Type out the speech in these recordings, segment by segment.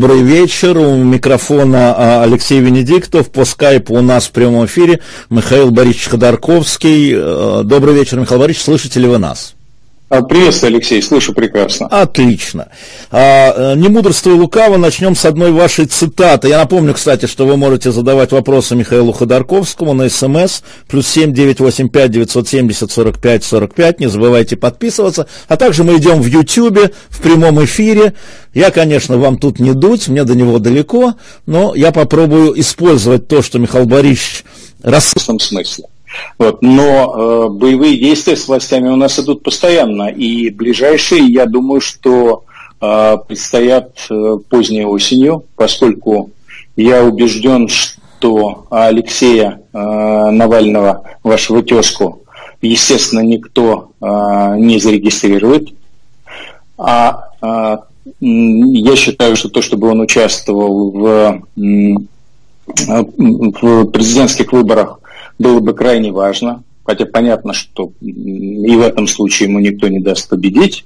добрый вечер. У микрофона а, Алексей Венедиктов. По скайпу у нас в прямом эфире Михаил Борисович Ходорковский. Э, добрый вечер, Михаил Борисович. Слышите ли вы нас? А, приветствую, Алексей, слышу прекрасно. Отлично. А, э, не мудрствуя лукаво, начнем с одной вашей цитаты. Я напомню, кстати, что вы можете задавать вопросы Михаилу Ходорковскому на смс плюс семь девять восемь пять девятьсот семьдесят сорок пять сорок пять. Не забывайте подписываться. А также мы идем в Ютьюбе в прямом эфире. Я, конечно, вам тут не дуть, мне до него далеко, но я попробую использовать то, что Михаил Борисович рас... В смысле. Вот. Но э, боевые действия с властями у нас идут постоянно, и ближайшие, я думаю, что э, предстоят э, поздней осенью, поскольку я убежден, что Алексея э, Навального, вашего тезку, естественно, никто э, не зарегистрирует. А э, я считаю, что то, чтобы он участвовал в, в президентских выборах было бы крайне важно, хотя понятно, что и в этом случае ему никто не даст победить,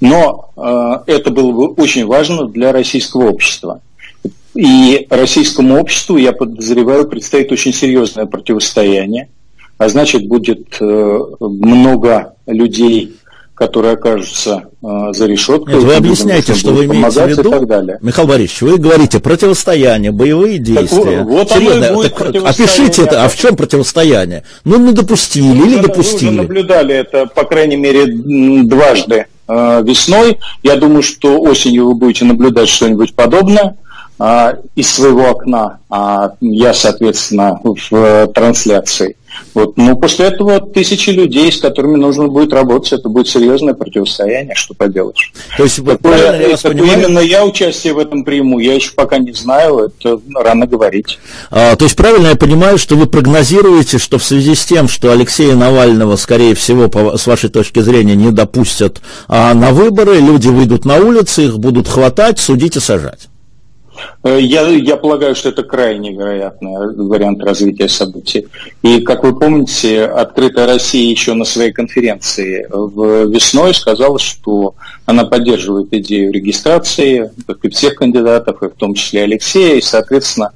но э, это было бы очень важно для российского общества. И российскому обществу, я подозреваю, предстоит очень серьезное противостояние, а значит будет э, много людей, которые окажутся э, за решеткой. Нет, вы объясняете, что вы имеете в виду. так далее. Михаил Борисович, вы говорите противостояние, боевые действия. Так, вот Серьезно, оно и будет так, опишите это, а в чем противостояние? Ну, не допустили вы или допустили? Вы уже наблюдали это, по крайней мере, дважды э, весной. Я думаю, что осенью вы будете наблюдать что-нибудь подобное из своего окна, а я, соответственно, в э, трансляции. Вот. Но после этого тысячи людей, с которыми нужно будет работать, это будет серьезное противостояние, что поделаешь. То есть, Такое, это, именно я участие в этом приму, я еще пока не знаю, это рано говорить. А, то есть правильно я понимаю, что вы прогнозируете, что в связи с тем, что Алексея Навального, скорее всего, по, с вашей точки зрения, не допустят а, на выборы, люди выйдут на улицы, их будут хватать, судить и сажать? Э, я, я полагаю, что это крайне вероятный вариант развития событий. И, как вы помните, «Открытая Россия» еще на своей конференции в весной сказала, что она поддерживает идею регистрации, и всех кандидатов, и в том числе Алексея, и, соответственно,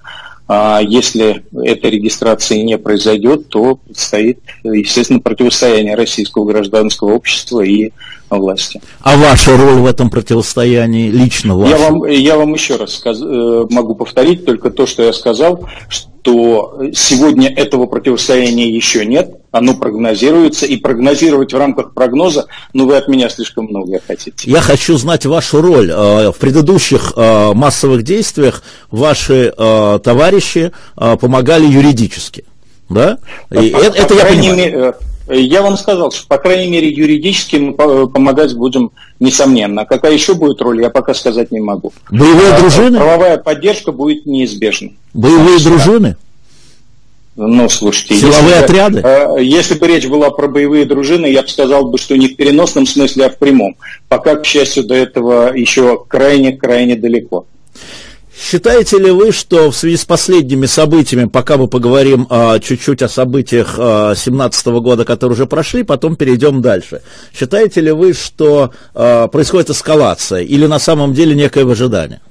а если эта регистрация не произойдет, то предстоит, естественно, противостояние российского гражданского общества и власти. А ваша роль в этом противостоянии лично ваша? Я вам, я вам еще раз сказ, э, могу повторить только то, что я сказал, что сегодня этого противостояния еще нет, оно прогнозируется, и прогнозировать в рамках прогноза, ну вы от меня слишком многое хотите. Я хочу знать вашу роль. Э, в предыдущих э, массовых действиях ваши товарищи помогали юридически. Да? И по, это, по я понимаю. Мере, я вам сказал, что, по крайней мере, юридически мы помогать будем несомненно. Какая еще будет роль, я пока сказать не могу. Боевые а, дружины? Правовая поддержка будет неизбежна. Боевые Значит, дружины? Ну, слушайте, Силовые если отряды? Бы, если бы речь была про боевые дружины, я бы сказал бы, что не в переносном смысле, а в прямом. Пока, к счастью, до этого еще крайне-крайне далеко. Считаете ли вы, что в связи с последними событиями, пока мы поговорим а, чуть-чуть о событиях 2017 а, года, которые уже прошли, потом перейдем дальше, считаете ли вы, что а, происходит эскалация или на самом деле некое выжидание?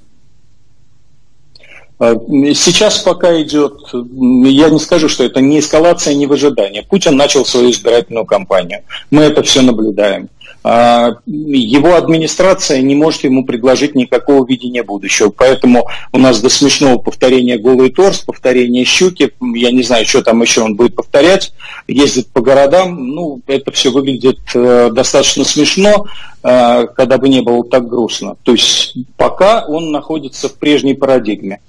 А, сейчас пока идет, я не скажу, что это не эскалация, не выжидание. Путин начал свою избирательную кампанию. Мы это все наблюдаем. А, его администрация не может ему предложить никакого видения будущего. Поэтому у нас до смешного повторения голый торс, повторение щуки, я не знаю, что там еще он будет повторять, ездит по городам, ну, это все выглядит э, достаточно смешно, э, когда бы не было так грустно. То есть пока он находится в прежней парадигме.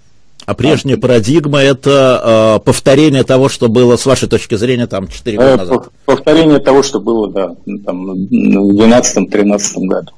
А прежняя парадигма – это э, повторение того, что было, с вашей точки зрения, там, 4 года э, назад? Повторение того, что было, да, там, в 2012-2013 году.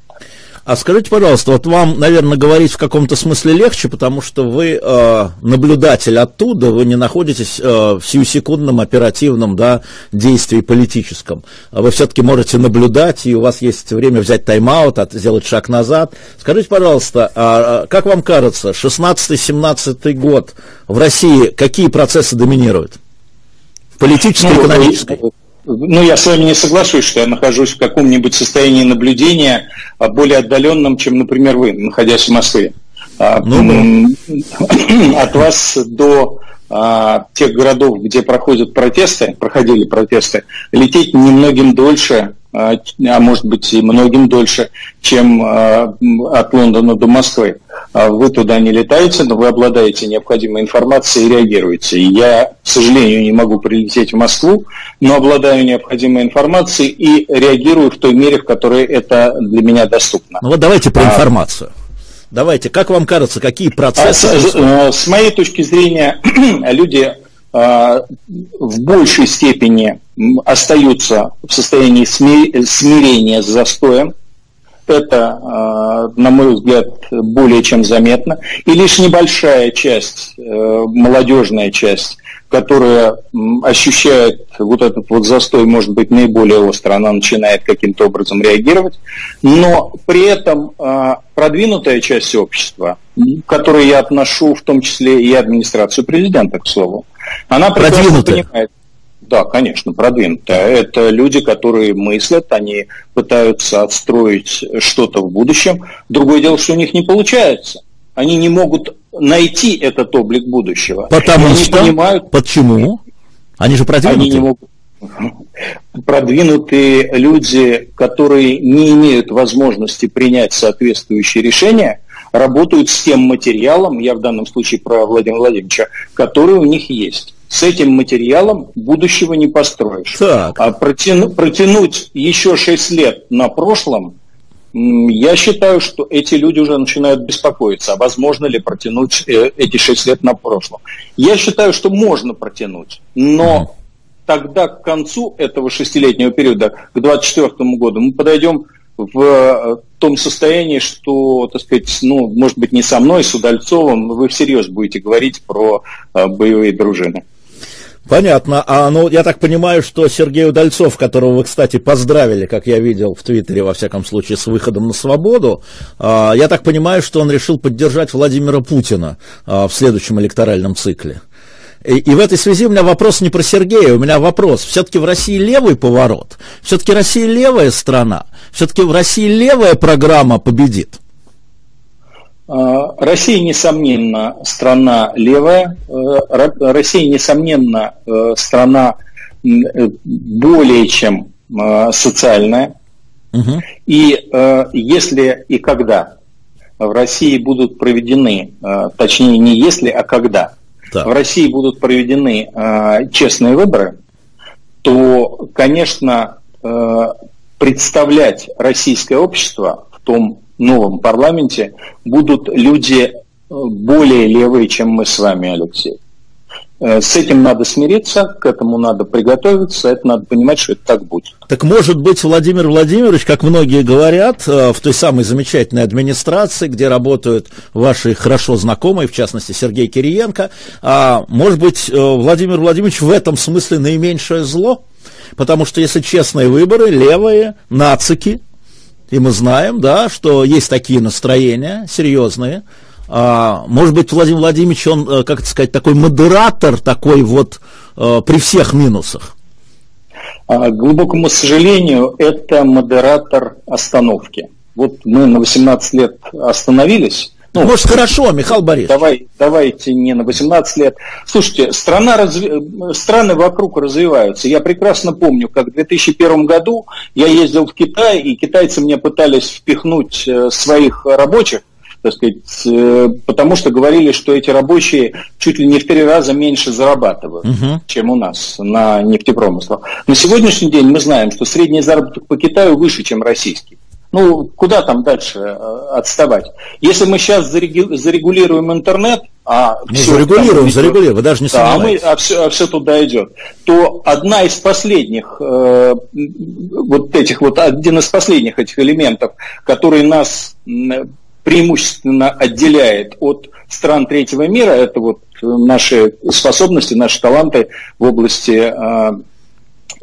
А скажите, пожалуйста, вот вам, наверное, говорить в каком-то смысле легче, потому что вы э, наблюдатель оттуда, вы не находитесь э, в сиюсекундном оперативном да, действии политическом. Вы все-таки можете наблюдать, и у вас есть время взять тайм-аут, сделать шаг назад. Скажите, пожалуйста, а, а как вам кажется, 16-17 год в России какие процессы доминируют? Политическо-экономической? Ну, ну, я с вами не соглашусь, что я нахожусь в каком-нибудь состоянии наблюдения а более отдаленном, чем, например, вы, находясь в Москве. ну, от вас до а, тех городов, где проходят протесты, проходили протесты, лететь немногим дольше, а, а может быть и многим дольше, чем а, от Лондона до Москвы. А вы туда не летаете, но вы обладаете необходимой информацией и реагируете. Я, к сожалению, не могу прилететь в Москву, но обладаю необходимой информацией и реагирую в той мере, в которой это для меня доступно. Ну вот давайте про информацию. Давайте, как вам кажется, какие процессы... А, с, э, с моей точки зрения, люди а, в большей степени остаются в состоянии смирения с застоем. Это, а, на мой взгляд, более чем заметно. И лишь небольшая часть, э, молодежная часть, которая ощущает вот этот вот застой, может быть, наиболее остро, она начинает каким-то образом реагировать, но при этом а, продвинутая часть общества, к которой я отношу в том числе и администрацию президента, к слову, она прекрасно понимает, да, конечно, продвинутая. Это люди, которые мыслят, они пытаются отстроить что-то в будущем. Другое дело, что у них не получается. Они не могут найти этот облик будущего. Потому они что? Понимают, Почему? Они же продвинутые. Они не могут продвинутые люди, которые не имеют возможности принять соответствующие решения, работают с тем материалом, я в данном случае про Владимира Владимировича, который у них есть. С этим материалом будущего не построишь. Так. А протяну, протянуть еще 6 лет на прошлом я считаю, что эти люди уже начинают беспокоиться, а возможно ли протянуть э, эти шесть лет на прошлом. Я считаю, что можно протянуть, но тогда к концу этого шестилетнего периода, к 2024 году, мы подойдем в э, том состоянии, что, так сказать, ну, может быть, не со мной, с Удальцовым, вы всерьез будете говорить про э, боевые дружины. Понятно. А ну, я так понимаю, что Сергей Удальцов, которого вы, кстати, поздравили, как я видел в Твиттере, во всяком случае, с выходом на свободу, а, я так понимаю, что он решил поддержать Владимира Путина а, в следующем электоральном цикле. И, и в этой связи у меня вопрос не про Сергея, у меня вопрос. Все-таки в России левый поворот? Все-таки Россия левая страна? Все-таки в России левая программа победит? А, Россия, несомненно, страна левая. Э, Россия, несомненно, э, страна э, более чем социальная. Угу. И если и когда в России будут проведены, точнее не если, а когда да. в России будут проведены честные выборы, то, конечно, представлять российское общество в том новом парламенте будут люди э, более левые, чем мы с вами, Алексей. Э, с этим надо смириться, к этому надо приготовиться, это надо понимать, что это так будет. Так может быть, Владимир Владимирович, как многие говорят, э, в той самой замечательной администрации, где работают ваши хорошо знакомые, в частности Сергей Кириенко, а может быть, Владимир Владимирович в этом смысле наименьшее зло? Потому что, если честные выборы, левые, нацики, и мы знаем, да, что есть такие настроения серьезные. А, может быть, Владимир Владимирович, он, э, как это сказать, такой модератор, такой вот а, при всех минусах. А, к глубокому сожалению, это модератор остановки. Вот мы на 18 лет остановились, ну, Может, хорошо, Михаил Борисович. Давай, давайте не на 18 лет. Слушайте, страна разви... страны вокруг развиваются. Я прекрасно помню, как в 2001 году я ездил в Китай, и китайцы мне пытались впихнуть э, своих рабочих, так сказать, э, потому что говорили, что эти рабочие чуть ли не в три раза меньше зарабатывают, угу. чем у нас на нефтепромыслах. На сегодняшний день мы знаем, что средний заработок по Китаю выше, чем российский. Ну, куда там дальше э, отставать? Если мы сейчас зарегулируем интернет, а мы все зарегулируем, идет, зарегулируем, вы даже не да, а, мы, а, все, а все туда идет, то одна из последних, э, вот этих вот, один из последних этих элементов, который нас преимущественно отделяет от стран третьего мира, это вот наши способности, наши таланты в области э,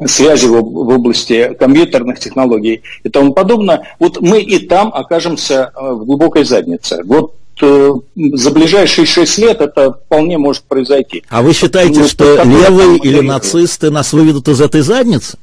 связи в, в области компьютерных технологий и тому подобное, вот мы и там окажемся э, в глубокой заднице. Вот э, за ближайшие шесть лет это вполне может произойти. А вы считаете, ну, что левые или нацисты нас выведут из этой задницы?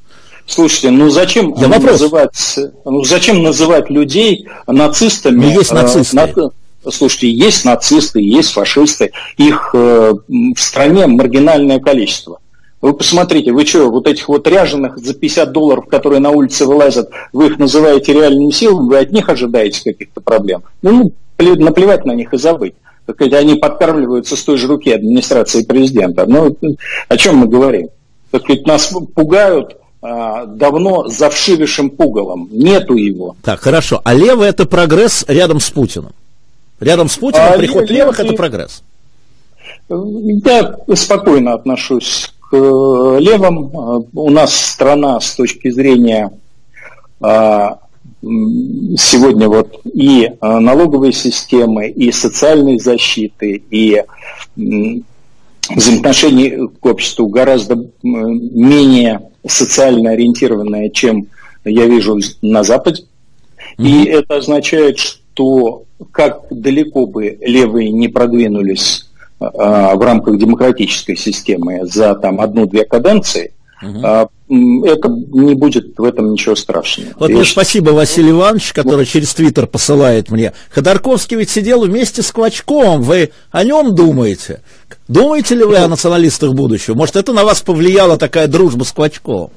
Слушайте, ну зачем Я называть, ну зачем называть людей нацистами? Ну, есть нацисты. Э, на, слушайте, есть нацисты, есть фашисты, их э, в стране маргинальное количество. Вы посмотрите, вы что, вот этих вот ряженых за 50 долларов, которые на улице вылазят, вы их называете реальными силами, вы от них ожидаете каких-то проблем. Ну, наплевать на них и забыть. Они подкармливаются с той же руки администрации президента. Ну, о чем мы говорим? Так сказать, нас пугают а, давно завшивившим пугалом. Нету его. Так, хорошо. А левый это прогресс рядом с Путиным? Рядом с Путиным а приход левых это прогресс? Я спокойно отношусь левым. А, у нас страна с точки зрения а, сегодня вот и налоговой системы, и социальной защиты, и взаимоотношений к обществу гораздо менее социально ориентированная, чем я вижу на Западе. Mm-hmm. И это означает, что как далеко бы левые не продвинулись в рамках демократической системы за там одну-две каденции, Угу. это не будет в этом ничего страшного. Вот мне спасибо, Василий Иванович, который вот. через Твиттер посылает мне. Ходорковский ведь сидел вместе с Квачком. Вы о нем думаете? Думаете ли вы о националистах будущего? Может, это на вас повлияла такая дружба с Квачком?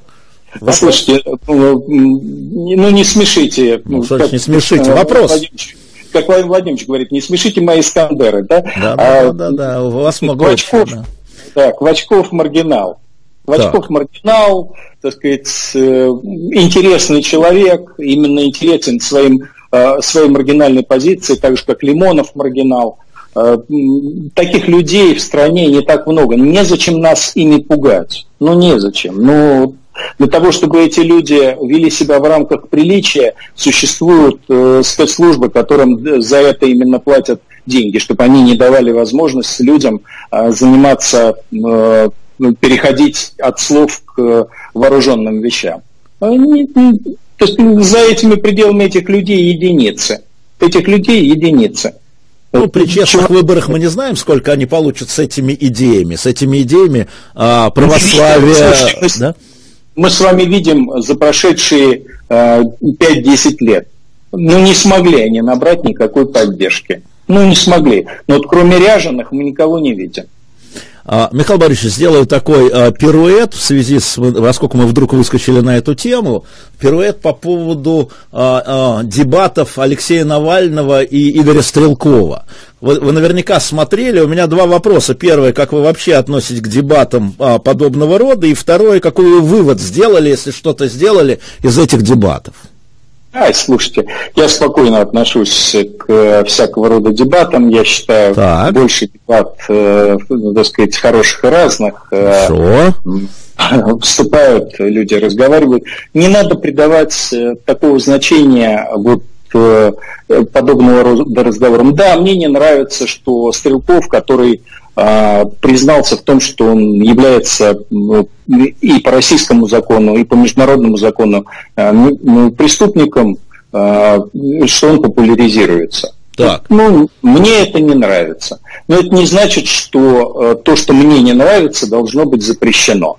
Послушайте, ну, ну не смешите. Ну, что не смешите? Вопрос. Владимирович, как Владимир Владимирович говорит, не смешите мои Искандеры, да? Да, а, да, да, да, у вас много Квачков, да. да, Квачков маргинал. Квачков так. маргинал, так сказать, э, интересный человек, именно интересен своим, э, своей маргинальной позицией, так же, как Лимонов маргинал. Э, таких людей в стране не так много. Незачем нас ими пугать. Ну, незачем. Ну, для того, чтобы эти люди вели себя в рамках приличия, существуют э, спецслужбы, которым за это именно платят деньги, чтобы они не давали возможность людям э, заниматься, э, ну, переходить от слов к вооруженным вещам. Они, то есть за этими пределами этих людей единицы. Этих людей единицы. Ну, при честных выборах мы не знаем, сколько они получат с этими идеями, с этими идеями а, православия. да? Мы с вами видим за прошедшие а, 5-10 лет. Ну, не смогли они набрать никакой поддержки. Ну, не смогли. Но вот кроме ряженых мы никого не видим. А, Михаил Борисович, сделаю такой а, пируэт в связи с, поскольку мы вдруг выскочили на эту тему, пируэт по поводу а, дебатов Алексея Навального и Игоря Стрелкова. Вы, вы наверняка смотрели, у меня два вопроса. Первый, как вы вообще относитесь к дебатам подобного рода, и второй, какой вы вывод сделали, если что-то сделали из этих дебатов? А, слушайте, я спокойно отношусь к э, всякого рода дебатам. Я считаю, так. больше дебат, э, так сказать, хороших и разных. Э, Хорошо. Вступают люди, разговаривают. Не надо придавать такого значения вот подобного рода разговорам. Да, мне не нравится, что Стрелков, который признался в том, что он является и по российскому закону, и по международному закону а, преступником, а, что он популяризируется. Так. Ну, мне это не нравится. Но это не значит, что то, что мне не нравится, должно быть запрещено.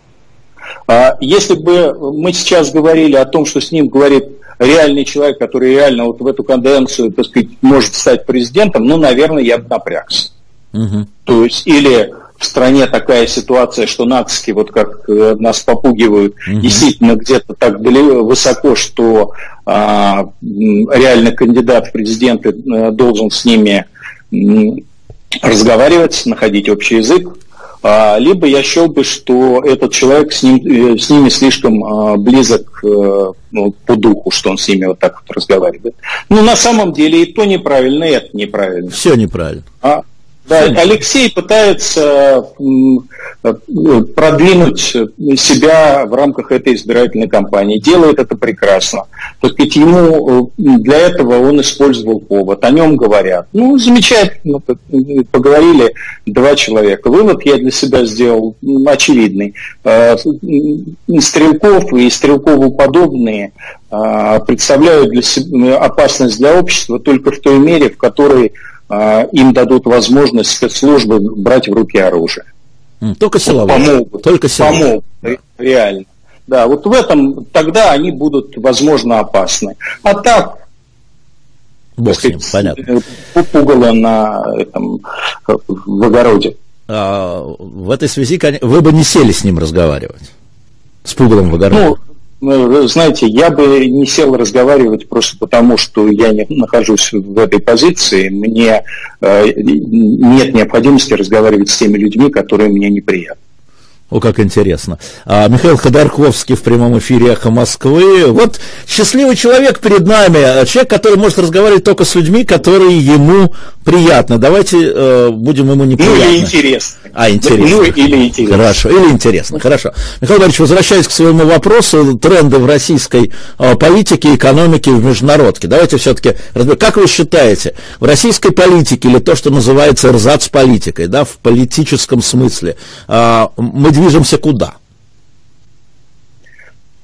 Если бы мы сейчас говорили о том, что с ним говорит реальный человек, который реально вот в эту каденцию, так сказать, может стать президентом, ну, наверное, я бы напрягся. Угу. То есть или в стране такая ситуация, что нацики, вот как э, нас попугивают, угу. действительно где-то так далеко, высоко, что а, реально кандидат в президенты э, должен с ними разговаривать, находить общий язык. А, либо я счел бы, что этот человек с, ним, э, с ними слишком а, близок ну, по духу, что он с ними вот так вот разговаривает. Ну, на самом деле и то неправильно, и это неправильно. Все неправильно. А, да, Алексей пытается продвинуть себя в рамках этой избирательной кампании. Делает это прекрасно. Так сказать, ему для этого он использовал повод. О нем говорят. Ну, замечательно. Поговорили два человека. Вывод я для себя сделал очевидный. Э, Стрелков и Стрелкову подобные э, представляют для себя опасность для общества только в той мере, в которой им дадут возможность спецслужбы брать в руки оружие. Только силовые. Помогут. Только силовые. Помогут, реально. Да, вот в этом тогда они будут, возможно, опасны. А так, Бог с ним, понятно. пугало на этом, в огороде. А, в этой связи вы бы не сели с ним разговаривать, с пугалом в огороде. Ну, знаете, я бы не сел разговаривать просто потому, что я не нахожусь в этой позиции. Мне э, нет необходимости разговаривать с теми людьми, которые мне неприятны. О, как интересно. А, Михаил Ходорковский в прямом эфире «Эхо Москвы». Вот счастливый человек перед нами, человек, который может разговаривать только с людьми, которые ему приятны. Давайте э, будем ему неприятны. Ну, или интересно. А, интересно. Ну, или интересно. Хорошо, или интересно, хорошо. Михаил Борисович, возвращаясь к своему вопросу, тренды в российской э, политике, экономике, в международке. Давайте все-таки разберем. Как вы считаете, в российской политике, или то, что называется эрзац-политикой, да, в политическом смысле, э, мы движемся куда?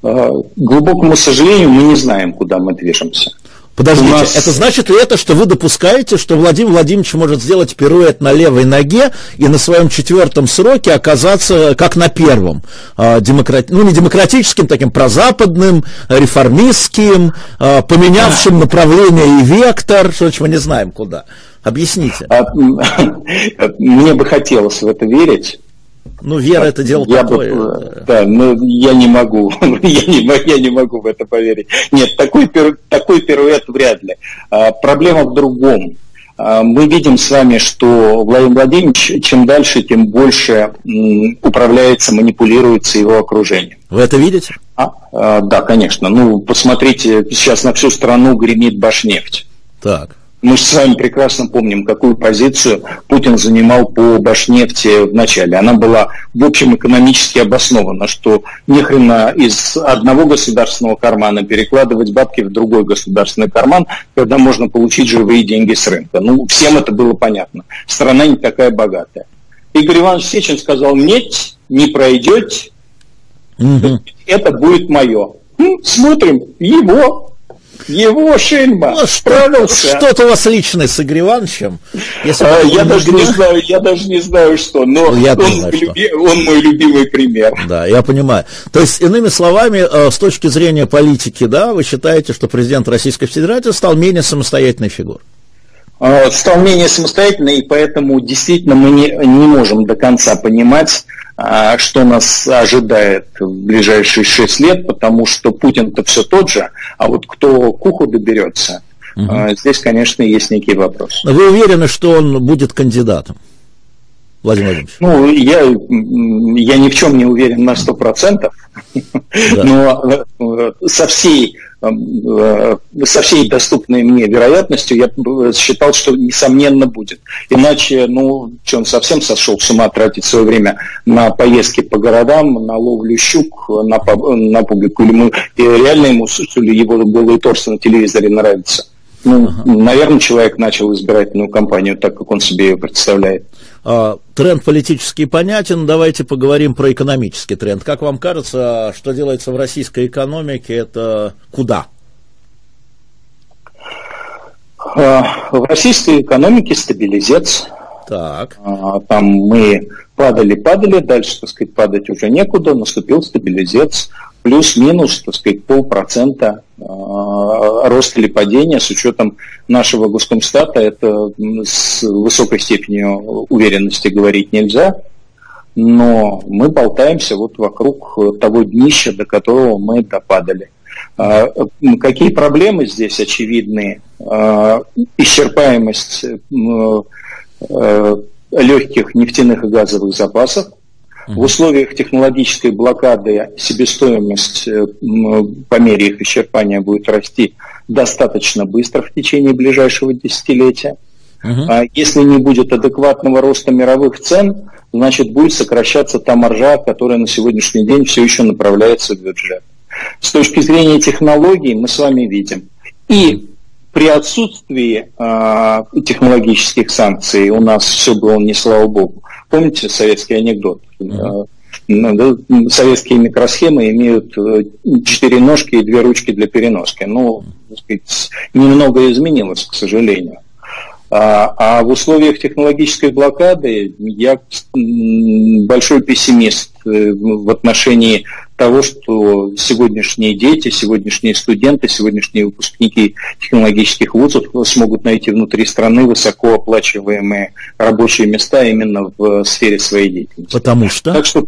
К глубокому сожалению, мы не знаем, куда мы движемся. Подождите, нас... это значит ли это, что вы допускаете, что Владимир Владимирович может сделать пируэт на левой ноге и на своем четвертом сроке оказаться как на первом, э, демократ... ну не демократическим, таким прозападным, реформистским, э, поменявшим направление и вектор, что мы не знаем куда. Объясните. А, мне бы хотелось в это верить. Ну, вера это дело я такое. Бы, да, но я не могу, я, не, я не могу в это поверить. Нет, такой, такой пируэт вряд ли. А, проблема в другом. А, мы видим с вами, что Владимир Владимирович чем дальше, тем больше м, управляется, манипулируется его окружением. Вы это видите? А, а, да, конечно. Ну, посмотрите, сейчас на всю страну гремит Башнефть. Так. Мы с вами прекрасно помним, какую позицию Путин занимал по Башнефти в начале. Она была, в общем, экономически обоснована, что ни хрена из одного государственного кармана перекладывать бабки в другой государственный карман, когда можно получить живые деньги с рынка. Ну, всем это было понятно. Страна не такая богатая. Игорь Иванович Сечин сказал, нет, не пройдете, угу. это будет мое. Смотрим, его его Шельма ну, справился. Что-то у вас личное с Игорем Ивановичем. а, я даже не знаю, я даже не знаю, что, но ну, я он, знаю, люби, что. он мой любимый пример. Да, я понимаю. То есть, иными словами, э, с точки зрения политики, да, вы считаете, что президент Российской Федерации стал менее самостоятельной фигурой? А, стал менее самостоятельной, и поэтому действительно мы не, не можем до конца понимать, что нас ожидает в ближайшие шесть лет, потому что Путин-то все тот же, а вот кто к уху доберется, угу. здесь, конечно, есть некий вопрос. Вы уверены, что он будет кандидатом? Владимир Владимирович? Ну, я, я ни в чем не уверен на сто процентов, но э, со всей со всей доступной мне вероятностью я считал, что несомненно будет. Иначе, ну, что он совсем сошел с ума тратить свое время на поездки по городам, на ловлю щук, на, на публику, или мы, реально ему, что ли, его голый торс на телевизоре нравится. Ну, ага. наверное, человек начал избирательную кампанию так, как он себе ее представляет. А, тренд политический понятен, давайте поговорим про экономический тренд. Как вам кажется, что делается в российской экономике, это куда? А, в российской экономике стабилизец. Так. А, там мы падали, падали, дальше, так сказать, падать уже некуда, наступил стабилизец плюс-минус, так сказать, полпроцента э, роста или падения с учетом нашего Госкомстата. Это с высокой степенью уверенности говорить нельзя, но мы болтаемся вот вокруг того днища, до которого мы допадали. А, какие проблемы здесь очевидные? А, исчерпаемость э, легких нефтяных и газовых запасов, в условиях технологической блокады себестоимость э, по мере их исчерпания будет расти достаточно быстро в течение ближайшего десятилетия. Uh-huh. Если не будет адекватного роста мировых цен, значит будет сокращаться та маржа, которая на сегодняшний день все еще направляется в бюджет. С точки зрения технологий мы с вами видим. И при отсутствии э, технологических санкций у нас все было не слава богу. Помните советский анекдот? Mm-hmm. Советские микросхемы имеют э, четыре ножки и две ручки для переноски. Ну, сказать, немного изменилось, к сожалению. А, а в условиях технологической блокады я большой пессимист э, в отношении того, что сегодняшние дети, сегодняшние студенты, сегодняшние выпускники технологических вузов смогут найти внутри страны высокооплачиваемые рабочие места именно в сфере своей деятельности. Потому что? Так что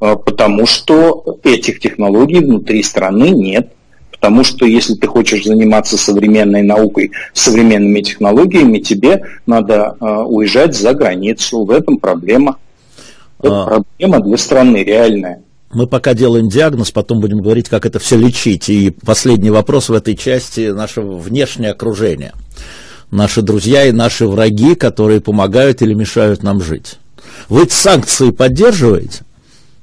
а, потому что этих технологий внутри страны нет. Потому что если ты хочешь заниматься современной наукой, современными технологиями, тебе надо э, уезжать за границу. В этом проблема. Это а... проблема для страны реальная. Мы пока делаем диагноз, потом будем говорить, как это все лечить. И последний вопрос в этой части – наше внешнее окружение. Наши друзья и наши враги, которые помогают или мешают нам жить. Вы санкции поддерживаете?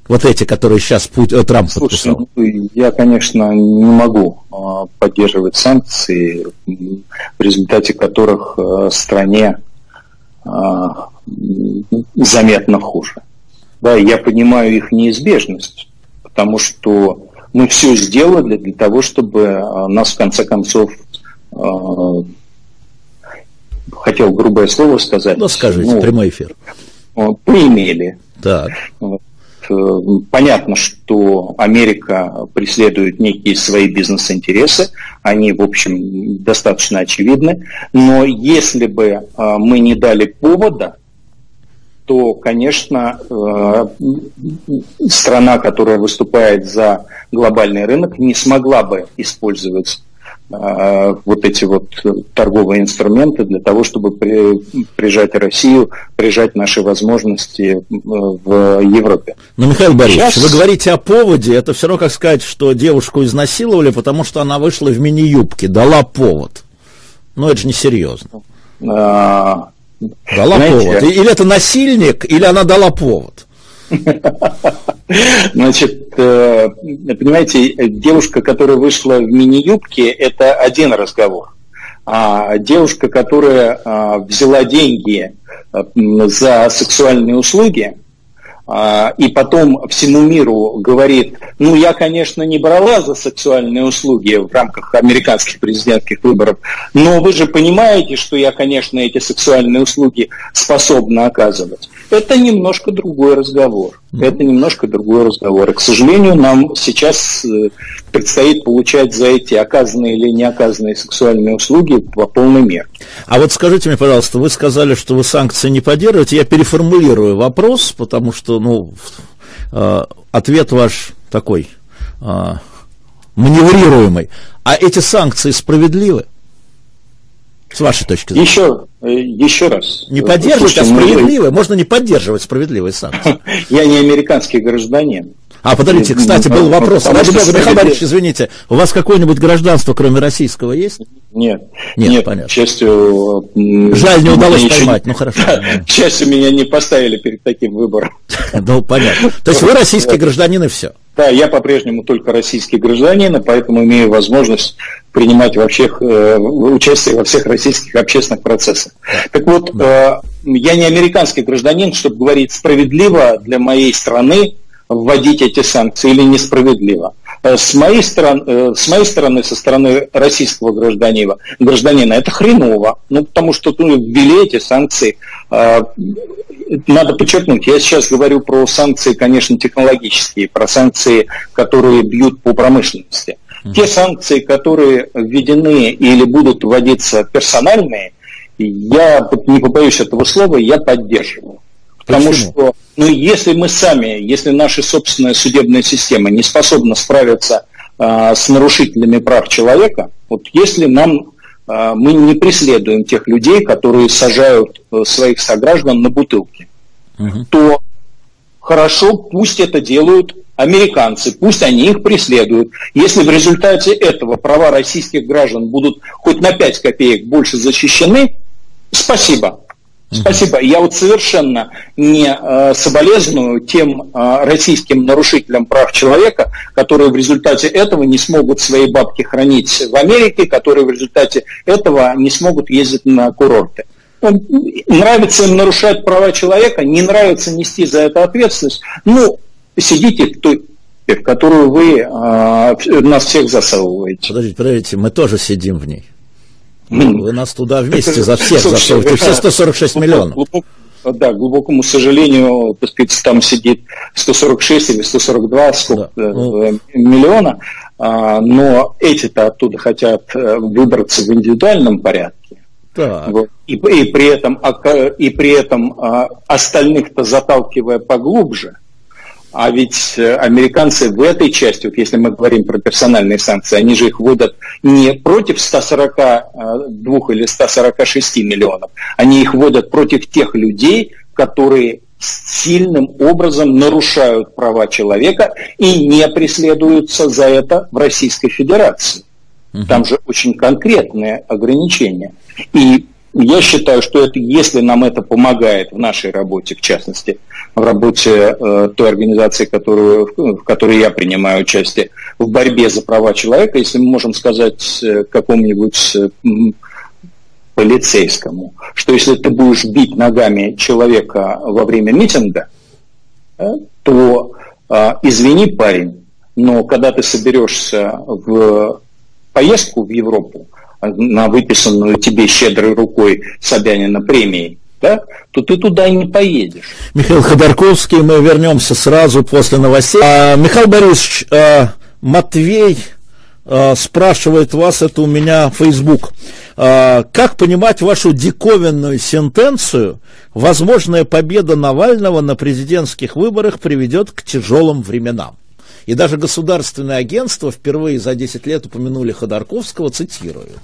Вот эти, которые сейчас путь, э, Трамп Слушай, подписал. Ну, я, конечно, не могу э, поддерживать санкции, в результате которых э, стране э, заметно хуже. Да, я понимаю их неизбежность, потому что мы все сделали для того, чтобы э, нас в конце концов э, хотел грубое слово сказать. Ну, скажите, ну, прямой эфир. Поимели. Так. Э, понятно, что Америка преследует некие свои бизнес-интересы, они, в общем, достаточно очевидны, но если бы мы не дали повода, то, конечно, э, страна, которая выступает за глобальный рынок, не смогла бы использовать Э, вот эти вот торговые инструменты для того, чтобы при, прижать Россию, прижать наши возможности э, в Европе. Но, Михаил Борисович, Сейчас... вы говорите о поводе, это все равно как сказать, что девушку изнасиловали, потому что она вышла в мини-юбке, дала повод. Ну, это же не серьезно. А... Дала Знаете, повод. Или это насильник, или она дала повод. Значит, э, понимаете, девушка, которая вышла в мини-юбке, это один разговор. А девушка, которая а, взяла деньги э, за сексуальные услуги, и потом всему миру говорит, ну я, конечно, не брала за сексуальные услуги в рамках американских президентских выборов, но вы же понимаете, что я, конечно, эти сексуальные услуги способна оказывать. Это немножко другой разговор. Это немножко другой разговор. И, к сожалению, нам сейчас э, предстоит получать за эти оказанные или не оказанные сексуальные услуги по полной мере. А вот скажите мне, пожалуйста, вы сказали, что вы санкции не поддерживаете. Я переформулирую вопрос, потому что ну, э, ответ ваш такой э, маневрируемый. А эти санкции справедливы? С вашей точки зрения. Еще, э, еще раз. Не поддерживать, а справедливые. Можно не поддерживать справедливые санкции. Я не американский гражданин. А, подождите, кстати, был вопрос. Ради бога, Михаил Борисович, извините, у вас какое-нибудь гражданство, кроме российского, есть? Нет. Нет, нет понятно. К счастью... Жаль, не удалось поймать, ну хорошо. К счастью, меня не поставили перед таким выбором. Ну, понятно. То есть вы российский гражданин и все? Да, я по-прежнему только российский гражданин, и поэтому имею возможность принимать во всех, э, участие во всех российских общественных процессах. Так вот, э, я не американский гражданин, чтобы говорить справедливо для моей страны, вводить эти санкции или несправедливо. Э, с моей стороны, э, с моей стороны, со стороны российского гражданина, гражданина это хреново, ну, потому что ну, ввели эти санкции. Э, надо подчеркнуть, я сейчас говорю про санкции, конечно, технологические, про санкции, которые бьют по промышленности. Те санкции, которые введены или будут вводиться персональные, я не побоюсь этого слова, я поддерживаю. Потому Почему? что, ну, если мы сами, если наша собственная судебная система не способна справиться э, с нарушителями прав человека, вот если нам э, мы не преследуем тех людей, которые сажают э, своих сограждан на бутылки, угу. то хорошо, пусть это делают американцы, пусть они их преследуют. Если в результате этого права российских граждан будут хоть на 5 копеек больше защищены, спасибо. Спасибо. Я вот совершенно не э, соболезную тем э, российским нарушителям прав человека, которые в результате этого не смогут свои бабки хранить в Америке, которые в результате этого не смогут ездить на курорты. Ну, нравится им нарушать права человека, не нравится нести за это ответственность. Ну, сидите в той в которую вы э, нас всех засовываете. Подождите, подождите, мы тоже сидим в ней. Вы нас туда вместе за всех засовываете, все 146 миллионов. да, глубокому сожалению, так сказать, там сидит 146 или 142 сколько, да. Ну. миллиона, а, но эти-то оттуда хотят выбраться в индивидуальном порядке. Вот. И, и при этом, и при этом остальных-то заталкивая поглубже. А ведь э, американцы в этой части, вот если мы говорим про персональные санкции, они же их вводят не против 142 э, или 146 миллионов, они их вводят против тех людей, которые сильным образом нарушают права человека и не преследуются за это в Российской Федерации. Там же очень конкретные ограничения. И я считаю, что это, если нам это помогает в нашей работе, в частности, в работе э, той организации, которую, в которой я принимаю участие, в борьбе за права человека, если мы можем сказать э, какому-нибудь э, полицейскому, что если ты будешь бить ногами человека во время митинга, э, то э, извини, парень, но когда ты соберешься в поездку в Европу, на выписанную тебе щедрой рукой Собянина премией, да, то ты туда не поедешь. Михаил Ходорковский, мы вернемся сразу после новостей. А, Михаил Борисович, а, Матвей а, спрашивает вас, это у меня Facebook, а, как понимать вашу диковинную сентенцию «Возможная победа Навального на президентских выборах приведет к тяжелым временам»? И даже государственное агентство впервые за 10 лет упомянули Ходорковского, цитирую.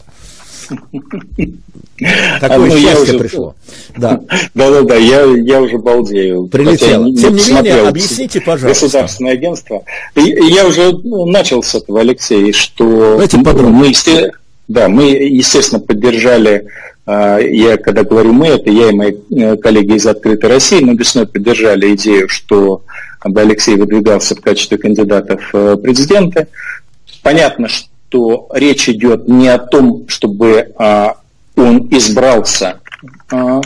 Такое ну, счастье уже... пришло. Да. да, да, да, я, я уже балдею. Прилетело. Тем не менее, объясните, пожалуйста. Государственное агентство. Я уже ну, начал с этого, Алексей, что Давайте мы, да, мы, естественно, поддержали а, я когда говорю мы, это я и мои э, коллеги из «Открытой России», мы весной поддержали идею, что Алексей выдвигался в качестве кандидата в э, президенты. Понятно, что речь идет не о том, чтобы а, он избрался. А,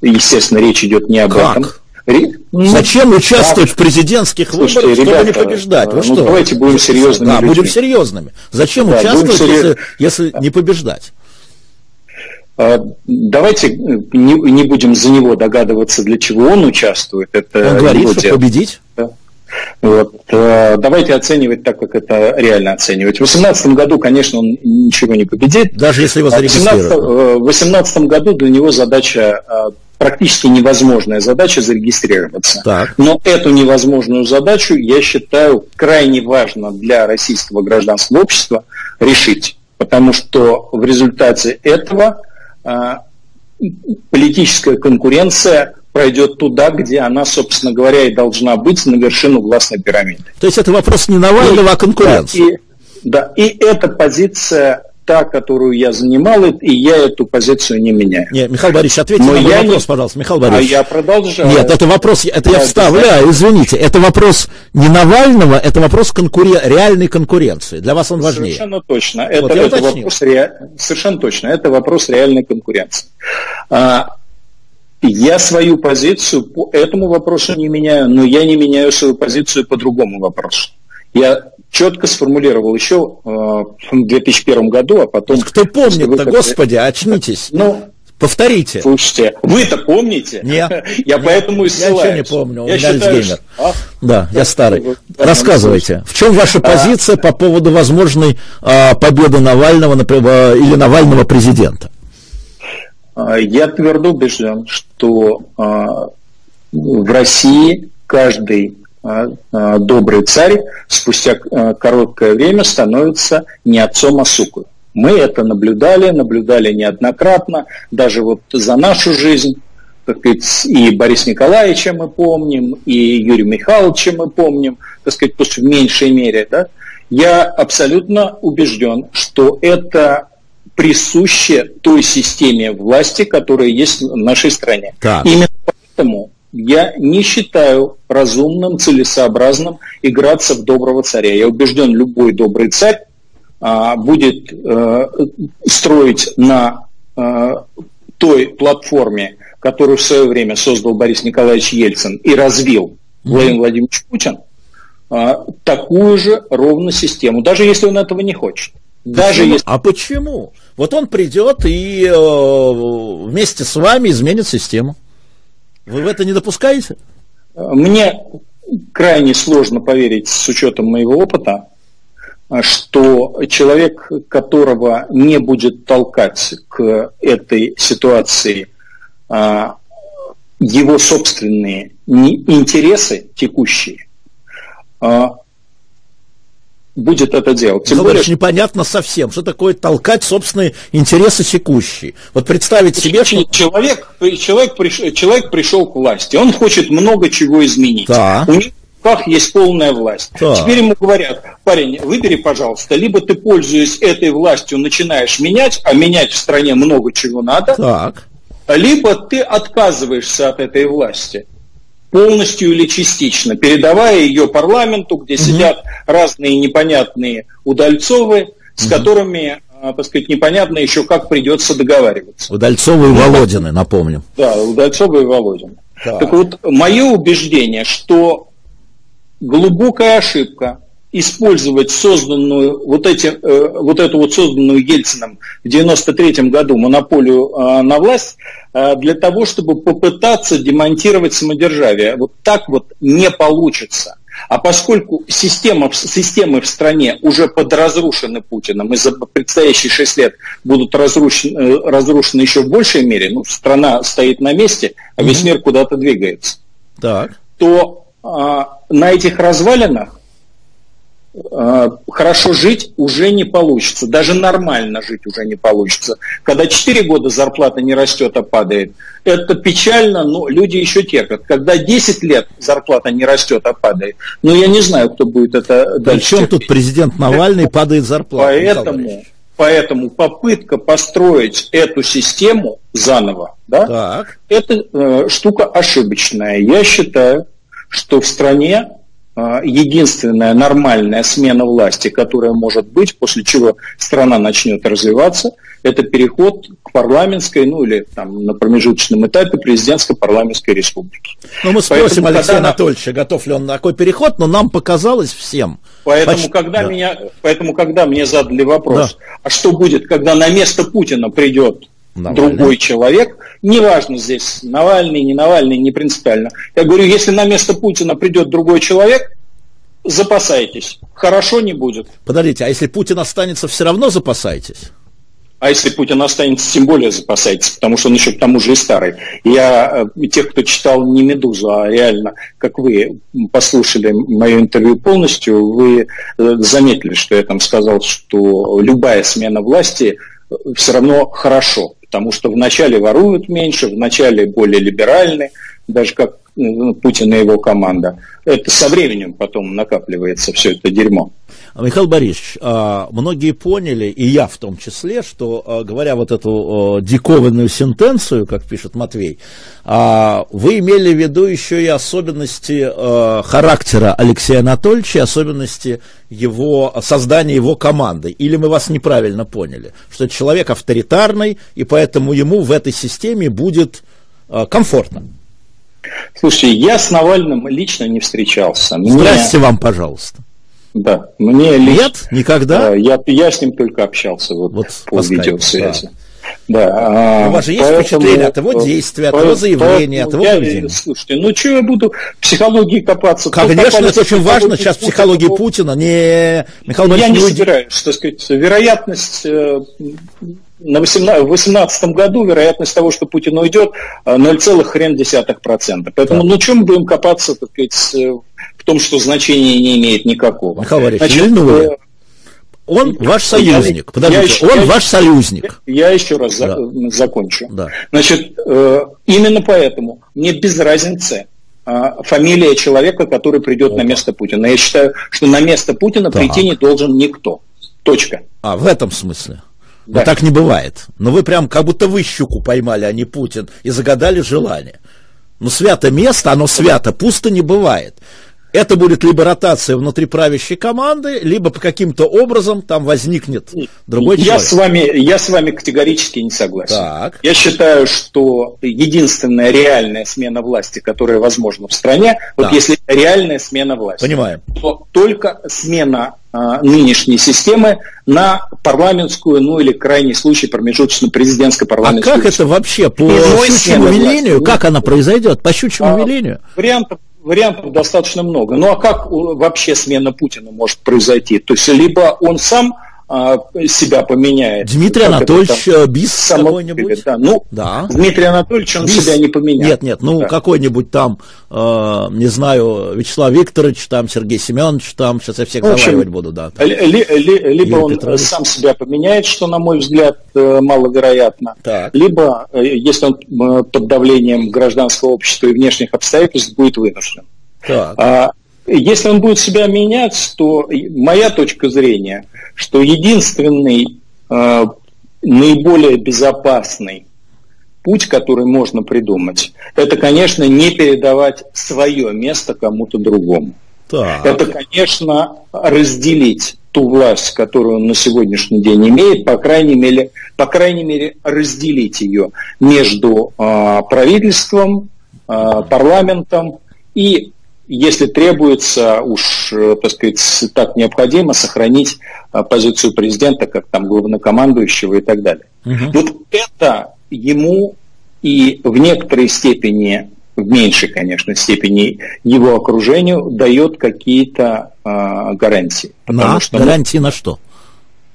естественно, речь идет не об как? этом. Ну, Зачем участвовать да. в президентских Слушайте, выборах, чтобы ребята, не побеждать? Вы ну, что? Давайте будем серьезными. Да, людьми. будем серьезными. Зачем да, участвовать, серьез... если, если не побеждать? А, давайте не, не будем за него догадываться, для чего он участвует. Это он говорит, что победить. Да. Вот. Э, давайте оценивать так, как это реально оценивать. В 2018 году, конечно, он ничего не победит. Даже если его зарегистрируют. Э, в 2018 году для него задача практически невозможная задача зарегистрироваться. Так. Но эту невозможную задачу, я считаю, крайне важно для российского гражданского общества решить. Потому что в результате этого политическая конкуренция пройдет туда, где она, собственно говоря, и должна быть, на вершину властной пирамиды. То есть это вопрос не Навального, а конкуренции. Да, и, да, и эта позиция та, которую я занимал, и я эту позицию не меняю. Нет, Михаил Борисович, ответьте Но на мой вопрос, не... пожалуйста, Михаил а Борисович. А я продолжаю. Нет, это вопрос, это я, я вставляю, извините, это вопрос не Навального, это вопрос конкурен... реальной конкуренции. Для вас он важнее. Совершенно точно. Это, вот это вопрос ре... Совершенно точно. Это вопрос реальной конкуренции. А, я свою позицию по этому вопросу не меняю, но я не меняю свою позицию по другому вопросу. Я четко сформулировал еще э, в 2001 году, а потом... Кто помнит-то, господи, очнитесь. Ну, Повторите. Слушайте, вы-то помните? Нет. Я поэтому и ссылаюсь. Я ничего не помню, я считаю, Альцгеймер. А? Да, я старый. Рассказывайте, в чем ваша а. позиция по поводу возможной а, победы Навального например, или Навального президента? А, я твердо убежден, что а, в России каждый а, добрый царь спустя короткое время становится не отцом, а сукой. Мы это наблюдали, наблюдали неоднократно, даже вот за нашу жизнь, так сказать, и Борис Николаевича мы помним, и Юрия Михайловича мы помним, так сказать, пусть в меньшей мере, да, я абсолютно убежден, что это присуще той системе власти, которая есть в нашей стране. Так. Именно поэтому я не считаю разумным, целесообразным играться в доброго царя. Я убежден, любой добрый царь а, будет а, строить на а, той платформе, которую в свое время создал Борис Николаевич Ельцин и развил mm-hmm. Владимир Владимирович Путин, а, такую же ровно систему, даже если он этого не хочет. Даже если... А почему? Вот он придет и э, вместе с вами изменит систему. Вы в это не допускаете? Мне крайне сложно поверить с учетом моего опыта, что человек, которого не будет толкать к этой ситуации а, его собственные интересы текущие, а, будет это делать. Тем более, непонятно совсем, что такое толкать собственные интересы текущие. Вот представить себе, что... Человек, человек, приш... человек пришел к власти, он хочет много чего изменить. Да. У него в руках есть полная власть. Да. Теперь ему говорят, парень, выбери, пожалуйста, либо ты, пользуясь этой властью, начинаешь менять, а менять в стране много чего надо, так. либо ты отказываешься от этой власти полностью или частично, передавая ее парламенту, где угу. сидят разные непонятные удальцовы, с угу. которыми, а, так сказать, непонятно еще как придется договариваться. Удальцовы и Володины, напомню. Да, Удальцовы и Володины. Да. Так вот, мое убеждение, что глубокая ошибка использовать созданную, вот, эти, э, вот эту вот созданную Ельцином в 93 году монополию э, на власть э, для того, чтобы попытаться демонтировать самодержавие. Вот так вот не получится. А поскольку система, системы в стране уже подразрушены Путиным, и за предстоящие 6 лет будут разрушены, разрушены еще в большей мере, ну, страна стоит на месте, а весь мир куда-то двигается, так. то а, на этих развалинах хорошо жить уже не получится, даже нормально жить уже не получится. Когда 4 года зарплата не растет, а падает, это печально, но люди еще терпят. Когда 10 лет зарплата не растет, а падает, ну я не знаю, кто будет это дальше. Причем тут президент Навальный падает зарплата? Поэтому, поэтому попытка построить эту систему заново, да, так. это э, штука ошибочная. Я считаю, что в стране а, единственная нормальная смена власти, которая может быть, после чего страна начнет развиваться, это переход к парламентской, ну или там на промежуточном этапе президентско-парламентской республики. Ну мы спросим Поэтому, Алексея когда... Анатольевича, готов ли он на такой переход, но нам показалось всем. Поэтому, почти... когда, да. меня, поэтому когда мне задали вопрос, да. а что будет, когда на место Путина придет Навальный. другой человек, неважно здесь Навальный, не Навальный, не принципиально. Я говорю, если на место Путина придет другой человек, запасайтесь. Хорошо не будет. Подождите, а если Путин останется, все равно запасайтесь? А если Путин останется, тем более запасайтесь, потому что он еще к тому же и старый. Я, э, тех, кто читал не «Медузу», а реально, как вы послушали мое интервью полностью, вы э, заметили, что я там сказал, что любая смена власти э, все равно хорошо потому что вначале воруют меньше, вначале более либеральны, даже как ну, Путин и его команда. Это со временем потом накапливается все это дерьмо. Михаил Борисович, а, многие поняли, и я в том числе, что, а, говоря вот эту диковинную сентенцию, как пишет Матвей, а, вы имели в виду еще и особенности характера Алексея Анатольевича, особенности его, создания его команды. Или мы вас неправильно поняли, что это человек авторитарный, и поэтому ему в этой системе будет комфортно? Слушайте, я с Навальным лично не встречался. Мне... Здрасте вам, пожалуйста. Да, мне Нет, никогда. Я, я с ним только общался вот, вот по, по видеосвязи. Да. Да, у вас же есть поэтому, впечатление от его действия, от его заявления, от его поведения? Слушайте, ну что я буду в психологии копаться? Конечно, это очень важно сейчас в психологии Путина. Не, Михаил я не собираюсь, так сказать, вероятность э, на 2018 году вероятность того, что Путин уйдет, 0,1%. Поэтому, да. ну, чем будем копаться, так сказать, э, в том, что значения не имеет никакого? Михаил Валерьевич, Значит, э, он ваш союзник. Я, Подождите, я, он я, ваш союзник. Я, я еще раз да. за, закончу. Да. Значит, э, именно поэтому мне без разницы э, фамилия человека, который придет Опа. на место Путина. Я считаю, что на место Путина так. прийти не должен никто. Точка. А, в этом смысле? Да. Но так не бывает. Но вы прям как будто вы щуку поймали, а не Путин, и загадали желание. Ну, свято место, оно свято, пусто не бывает. Это будет либо ротация внутри правящей команды, либо по каким-то образом там возникнет другой я человек. С вами, я с вами категорически не согласен. Так. Я считаю, что единственная реальная смена власти, которая возможна в стране, Да. вот если реальная смена власти, Понимаем. то только смена а, нынешней системы на парламентскую, ну или крайний случай промежуточно президентско А парламентскую. как это вообще по щучьему велению? власти. Как она произойдет? По щучьему А, велению? Вариантов, вариантов достаточно много. Ну а как вообще смена Путина может произойти? То есть либо он сам себя поменяет. Дмитрий как это Анатольевич там, э, Бис само- какой-нибудь? Да, ну, Да. Дмитрий Анатольевич, он Бис- себя не поменял. Нет, нет, ну Да. какой-нибудь там, э, не знаю, Вячеслав Викторович, там Сергей Семенович, там, сейчас я всех Ну, общем, заваривать буду, да. там. Ли- ли- ли- либо Юрий он Петрович. сам себя поменяет, что, на мой взгляд, э, маловероятно. Так. Либо, э, если он под давлением гражданского общества и внешних обстоятельств, будет вынужден. Так. А если он будет себя менять, то моя точка зрения, что единственный э, наиболее безопасный путь, который можно придумать, это, конечно, не передавать свое место кому-то другому. Так. Это, конечно, разделить ту власть, которую он на сегодняшний день имеет, по крайней мере, по крайней мере разделить ее между а, правительством, а, парламентом и, если требуется, уж, э, так сказать, так необходимо, сохранить а, позицию президента, как там главнокомандующего и так далее. Мгм. Вот это ему и в некоторой степени, в меньшей, конечно, степени его окружению дает какие-то а, гарантии. На что гарантии на что?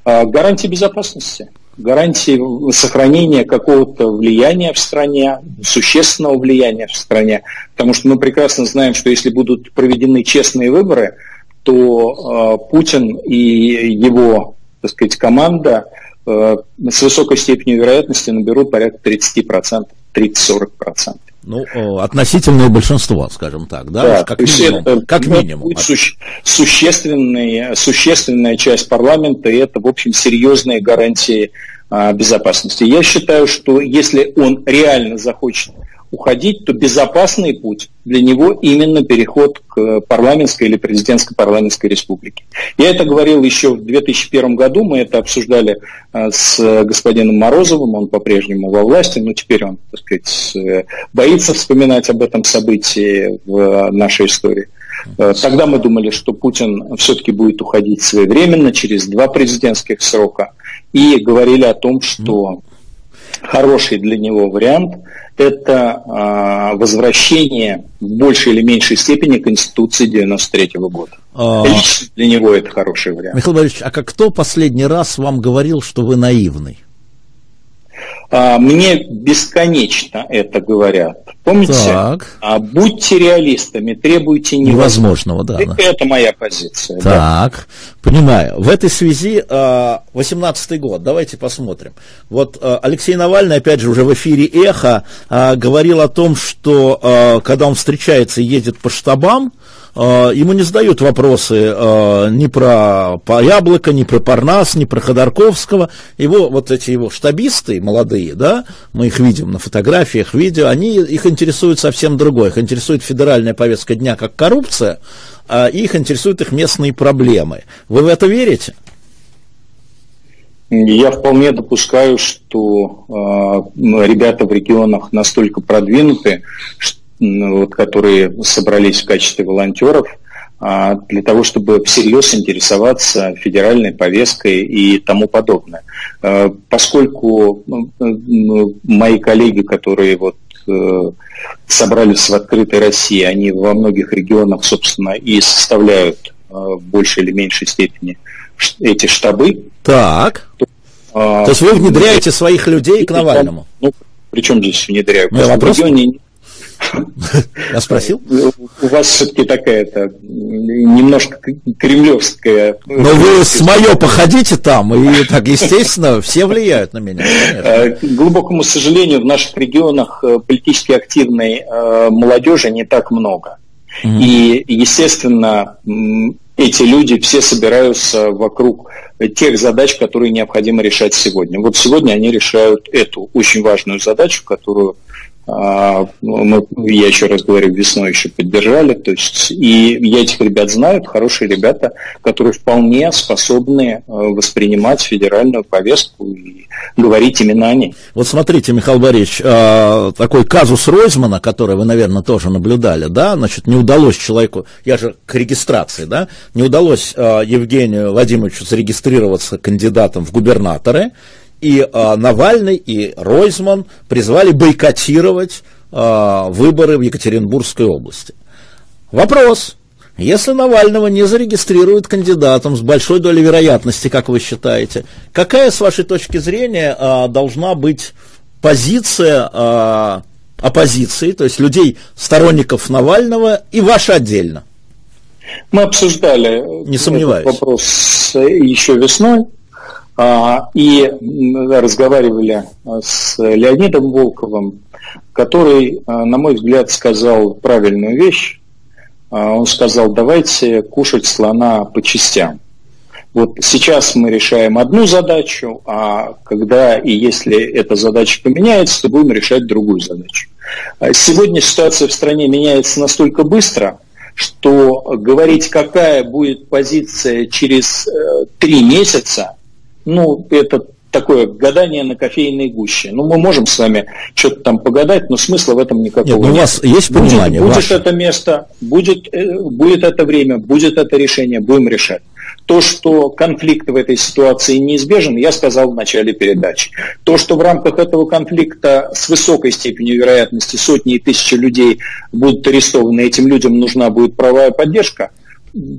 а, гарантии безопасности, гарантии сохранения какого-то влияния в стране, существенного влияния в стране. Потому что мы прекрасно знаем, что если будут проведены честные выборы, то э, Путин и его, так сказать, команда э, с высокой степенью вероятности наберут порядка 30%, 30-40%. Ну, э, относительное большинство, скажем так, да? Да, как минимум. это как это минимум. суще- существенный- существенная часть парламента, и это, в общем, серьезные гарантии а, безопасности. Я считаю, что если он реально захочет уходить, то безопасный путь для него именно переход к парламентской или президентской парламентской республике. Я это говорил еще в 2001 году, мы это обсуждали а, с господином Морозовым, он по-прежнему во власти, но теперь он, так сказать, э, боится вспоминать об этом событии в э, нашей истории. Э, Тогда мы думали, что Путин все-таки будет уходить своевременно, через два президентских срока, и говорили о том, что хороший для него вариант – это а, возвращение в большей или меньшей степени Конституции 93 года. А, Лично для него это хороший вариант. Михаил Борисович, а как кто последний раз вам говорил, что вы наивный? А, Мне бесконечно это говорят. Помните? Так. Будьте реалистами, требуйте невозможного. Невозможного, да. да. Это моя позиция. да. Так, понимаю. В этой связи 18 год, давайте посмотрим. Вот э, Алексей Навальный, опять же, уже в эфире «Эхо» э, говорил о том, что э, когда он встречается и едет по штабам, ему не задают вопросы э, ни про Яблоко, ни про Парнас, ни про Ходорковского. Его, вот эти его штабисты молодые, да, мы их видим на фотографиях, видео, они, их интересует совсем другое. Их интересует федеральная повестка дня как коррупция, а их интересуют их местные проблемы. Вы в это верите? Я вполне допускаю, что э, ребята в регионах настолько продвинуты, ш- ну, вот, которые собрались в качестве волонтеров, а, для того, чтобы всерьез интересоваться федеральной повесткой и тому подобное. Э, Поскольку ну, мои коллеги, которые вот э, собрались в открытой России, они во многих регионах, собственно, и составляют э, в большей или меньшей степени ш- эти штабы, Так. а, То есть вы внедряете своих людей к Навальному? Ну, причем здесь внедряю? Ну, вопрос- регионе Я спросил? у вас все-таки такая-то немножко кремлевская. Но вы с мое походите там, и так, естественно, все влияют на меня. конечно. Э, К глубокому сожалению, в наших регионах э, политически активной э, молодежи не так много. И, естественно, эти люди все собираются вокруг тех задач, которые необходимо решать сегодня. Вот сегодня они решают эту очень важную задачу, которую мы, я еще раз говорю, весной еще поддержали. То есть, и я этих ребят знаю, это хорошие ребята, которые вполне способны э, воспринимать федеральную повестку и говорить именно о ней. Вот смотрите, Михаил Борисович, а, такой казус Ройзмана, который вы, наверное, тоже наблюдали, да, значит, не удалось человеку, я же к регистрации, да, не удалось а, Евгению Владимировичу зарегистрироваться кандидатом в губернаторы, и э, Навальный, и Ройзман призвали бойкотировать э, выборы в Екатеринбургской области. Вопрос. Если Навального не зарегистрируют кандидатом с большой долей вероятности, как вы считаете, какая, с вашей точки зрения, э, должна быть позиция э, оппозиции, то есть людей, сторонников Навального, и ваша отдельно? Мы обсуждали не сомневаюсь. этот вопрос еще весной. А, и разговаривали а, с Леонидом Волковым, который, а, на мой взгляд, сказал правильную вещь. Он сказал, давайте кушать слона по частям. Вот сейчас мы решаем одну задачу, а когда и если эта задача поменяется, то будем решать другую задачу. Сегодня ситуация в стране меняется настолько быстро, что говорить, какая будет позиция через э, три месяца, ну, это такое гадание на кофейной гуще. Ну, мы можем с вами что-то там погадать, но смысла в этом никакого нет. Ну, у вас есть понимание? Будет, будет это место, будет, э, будет это время, будет это решение, будем решать. То, что конфликт в этой ситуации неизбежен, я сказал в начале передачи. То, что в рамках этого конфликта с высокой степенью вероятности сотни и тысячи людей будут арестованы, этим людям нужна будет правовая поддержка –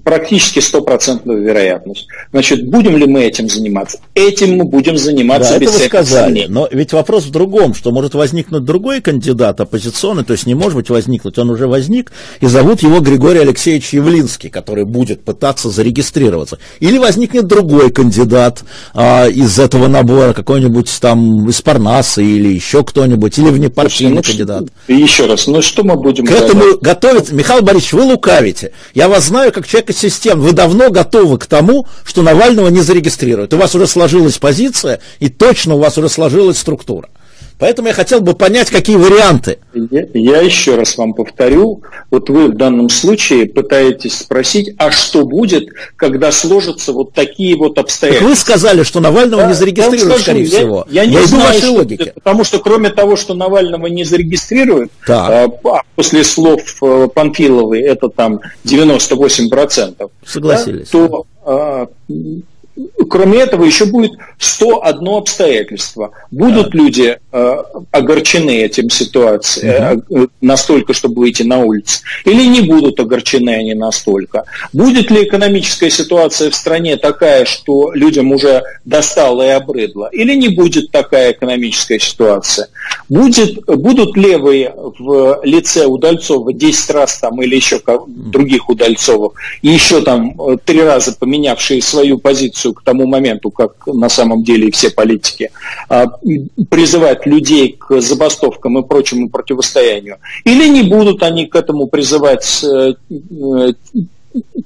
практически стопроцентную вероятность. Значит, будем ли мы этим заниматься? Этим мы будем заниматься да, без это вы сказали, но ведь вопрос в другом, что может возникнуть другой кандидат оппозиционный, то есть не может быть возникнуть, он уже возник, и зовут его Григорий Алексеевич Явлинский, который будет пытаться зарегистрироваться. Или возникнет другой кандидат а, из этого набора, какой-нибудь там из Парнаса или еще кто-нибудь, или внепартийный ну, кандидат. Еще раз, ну что мы будем К этому готовиться? Михаил Борисович, вы лукавите. Я вас знаю как человека систем, вы давно готовы к тому, что Навального не зарегистрируют. У вас уже сложилась позиция, и точно у вас уже сложилась структура. Поэтому я хотел бы понять, какие варианты. Я, я еще раз вам повторю, вот вы в данном случае пытаетесь спросить, а что будет, когда сложатся вот такие вот обстоятельства? Так вы сказали, что Навального да, не зарегистрируют, скорее я, всего. Я, я не я знаю, вашей логике. Потому что кроме того, что Навального не зарегистрируют, так. а, после слов э, Панфиловой это там 98%. Согласились. Да, то а, Кроме этого, еще будет 101 обстоятельство. Будут да. люди э, огорчены этим ситуацией угу. э, настолько, чтобы выйти на улицу, или не будут огорчены они настолько? Будет ли экономическая ситуация в стране такая, что людям уже достало и обрыдло, или не будет такая экономическая ситуация? Будет, будут левые в лице Удальцова 10 раз там или еще других Удальцовых, и еще там э, три раза поменявшие свою позицию позицию к тому моменту, как на самом деле и все политики, а, призывать людей к забастовкам и прочему противостоянию? Или не будут они к этому призывать э, э,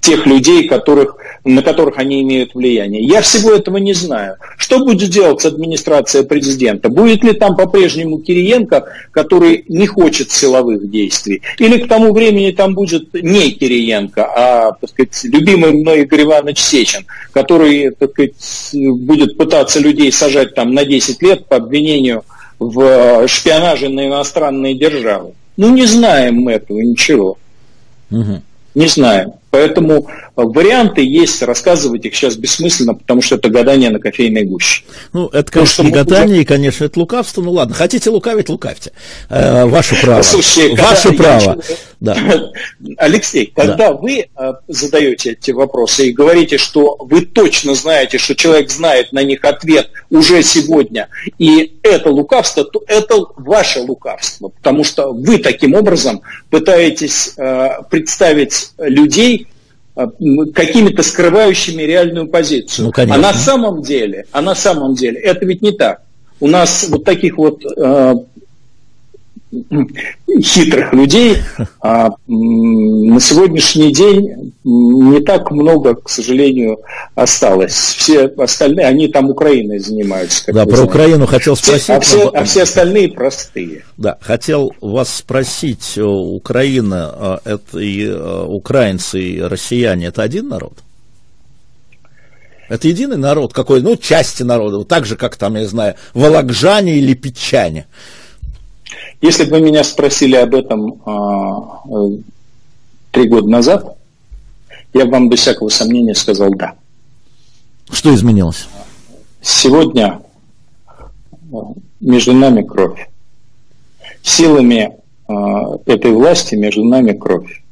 тех людей, которых, на которых они имеют влияние. Я всего этого не знаю. Что будет делать администрация президента? Будет ли там по-прежнему Кириенко, который не хочет силовых действий? Или к тому времени там будет не Кириенко, а так сказать, любимый мной Игорь Иванович Сечин, который так сказать, будет пытаться людей сажать там на 10 лет по обвинению в шпионаже на иностранные державы? Ну, не знаем мы этого ничего. Угу. Не знаем. Поэтому варианты есть, рассказывать их сейчас бессмысленно, потому что это гадание на кофейной гуще. Ну, это, конечно, не гадание, уже... и, конечно, это лукавство. Ну ладно, хотите лукавить, лукавьте. Э, ваше право. Слушайте, ваше право. Начал... Да. Алексей, когда да. вы э, задаете эти вопросы и говорите, что вы точно знаете, что человек знает на них ответ уже сегодня, и это лукавство, то это ваше лукавство, потому что вы таким образом пытаетесь э, представить людей Э, какими-то скрывающими реальную позицию. Ну, конечно. А на самом деле, а на самом деле, это ведь не так. У нас вот таких вот э, хитрых людей. А на сегодняшний день не так много, к сожалению, осталось. Все остальные, они там Украиной занимаются. да, про знаете. Украину хотел спросить. А все, а все остальные простые. Да, хотел вас спросить, э, Украина, э, это и э, украинцы, и россияне, это один народ? Это единый народ какой, ну, части народа, так же, как там, я знаю, волокжане или печане. Если бы вы меня спросили об этом а, э, три года назад, я бы вам без всякого сомнения сказал «да». Что изменилось? Сегодня э, между нами кровь. Силами э, этой власти между нами кровь.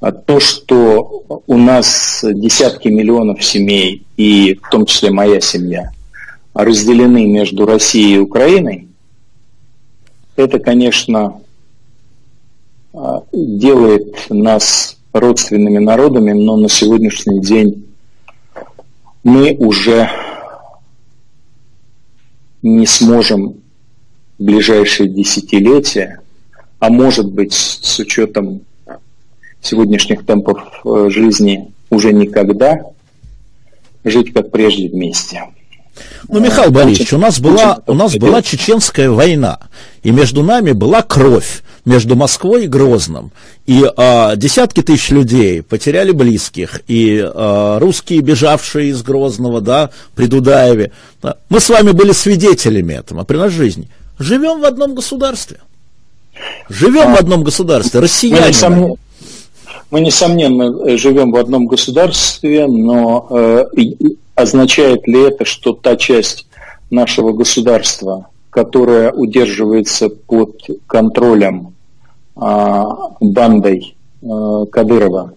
А то, что у нас десятки миллионов семей, и в том числе моя семья, разделены между Россией и Украиной – это, конечно, а, делает нас родственными народами, но на сегодняшний день мы уже не сможем в ближайшие десятилетия, а может быть с учетом сегодняшних темпов э, жизни уже никогда жить как прежде вместе. Ну, Михаил Борисович, у нас была, у нас была чеченская война, и между нами была кровь, между Москвой и Грозным. И а, десятки тысяч людей потеряли близких, и а, русские, бежавшие из Грозного, да, при Дудаеве. Да, мы с вами были свидетелями этого при нашей жизни. Живем в одном государстве. Живем а, в одном государстве, россияне. Мы, несомненно, живем в одном государстве, но э, Означает ли это, что та часть нашего государства, которая удерживается под контролем а, бандой а, Кадырова,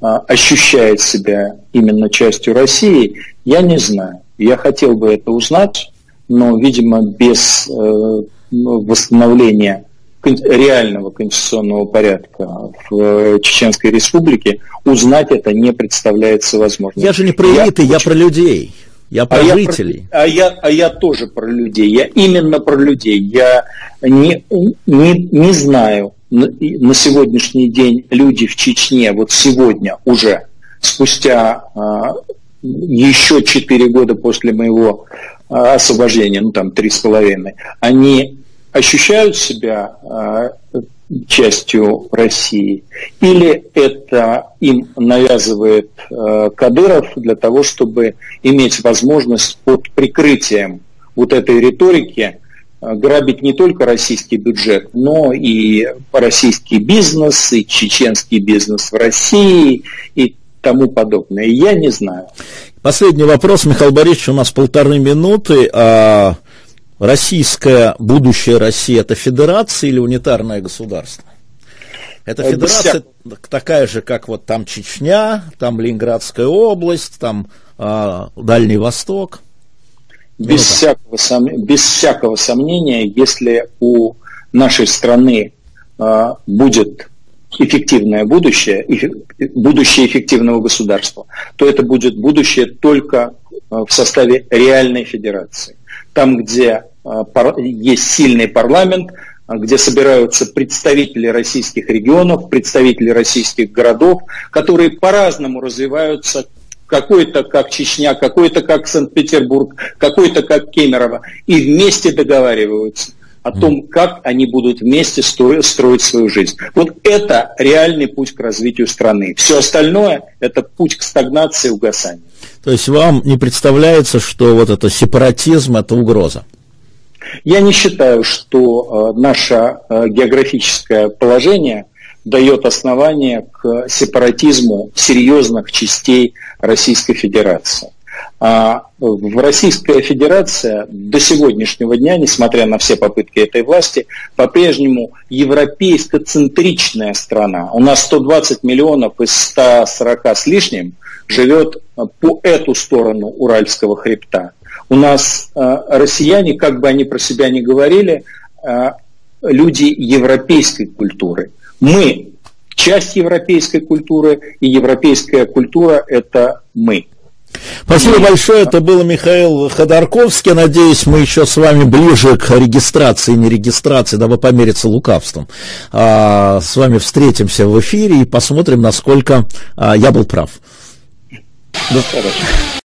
а, ощущает себя именно частью России, я не знаю. Я хотел бы это узнать, но, видимо, без э, восстановления реального конституционного порядка в э, Чеченской Республике, узнать это не представляется возможным. Я же не про элиты, я, я про людей. Я про а жителей. Я а, я, а я тоже про людей. Я именно про людей. Я не, не, не знаю, на, на сегодняшний день люди в Чечне, вот сегодня уже, спустя а, еще 4 года после моего а, освобождения, ну там три с половиной, они ощущают себя э, частью России, или это им навязывает э, Кадыров для того, чтобы иметь возможность под прикрытием вот этой риторики э, грабить не только российский бюджет, но и российский бизнес, и чеченский бизнес в России, и тому подобное. Я не знаю. Последний вопрос, Михаил Борисович, у нас полторы минуты. А российская, будущая Россия, это федерация или унитарное государство? Это федерация такая же, как вот там Чечня, там Ленинградская область, там э, Дальний Восток. Без всякого, сом... без всякого сомнения, если у нашей страны э, будет эффективное будущее, будущее эффективного государства, то это будет будущее только в составе реальной федерации. Там, где а, есть сильный парламент, где собираются представители российских регионов, представители российских городов, которые по-разному развиваются, какой-то как Чечня, какой-то как Санкт-Петербург, какой-то как Кемерово, и вместе договариваются о том, как они будут вместе строить свою жизнь. Вот это реальный путь к развитию страны. Все остальное – это путь к стагнации и угасанию. То есть вам не представляется, что вот это сепаратизм – это угроза? Я не считаю, что э, наше э, географическое положение дает основание к сепаратизму серьезных частей Российской Федерации. А в Российская Федерация до сегодняшнего дня, несмотря на все попытки этой власти, по-прежнему европейско-центричная страна. У нас 120 миллионов из 140 с лишним живет по эту сторону Уральского хребта. У нас э, россияне, как бы они про себя не говорили, э, люди европейской культуры. Мы часть европейской культуры, и европейская культура – это мы. Спасибо большое. Это был Михаил Ходорковский. Надеюсь, мы еще с вами ближе к регистрации, не регистрации, дабы помериться лукавством. А, с вами встретимся в эфире и посмотрим, насколько а, я был прав. До встречи.